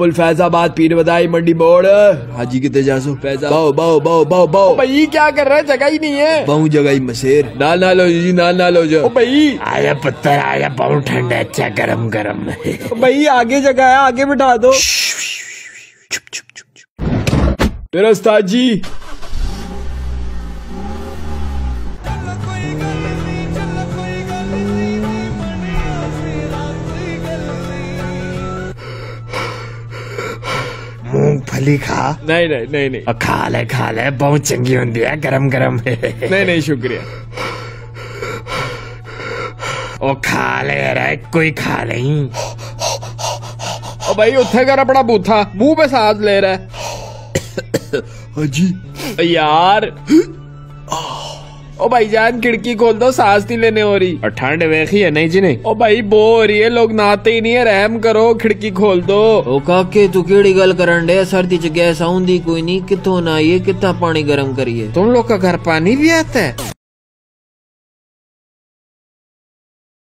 पुल फैजाबाद पीर बदाई मंडी। Board हाजी कितने जासो फैजा बाओ बाओ बाओ बाओ बाओ भाई क्या कर रहा? है जगह ही नहीं है। बहु जगह ही मशेर ना ना लो जी ना ना लो जो भाई। आया पत्थर आया बाहु ठंड है अच्छा गरम गरम भाई आगे जगह है आगे बिठा दो। मेरा उस्ताद जी मूंगफली खा। नहीं नहीं नहीं नहीं। खा ले खा ले बहुत चंगी होती है गरम गरम। नहीं नहीं शुक्रिया। ओ खा ले रे कोई खा नहीं। ओ भाई उत्थे कर अपना बूथा मुँह पे सांस ले रहा है हाजी यार। ओ भाईजान खिड़की खोल दो सांस नहीं लेने हो रही और ठंड वेखी है नहीं जी नहीं ओ भाई बो हो रही है लोग नहाते ही नहीं है रहम करो खिड़की खोल दो। ओ काके तू केड़ी गल करन डे? सर्दी च गैस आउंदी कोई नहीं कितों ना ये कितना पानी गर्म करिए तुम लोग का घर पानी भी आता है?